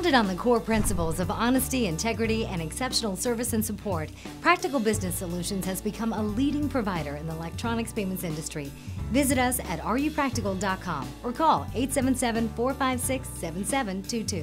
Founded on the core principles of honesty, integrity, and exceptional service and support, Practical Business Solutions has become a leading provider in the electronics payments industry. Visit us at rupractical.com or call 877 456 7722.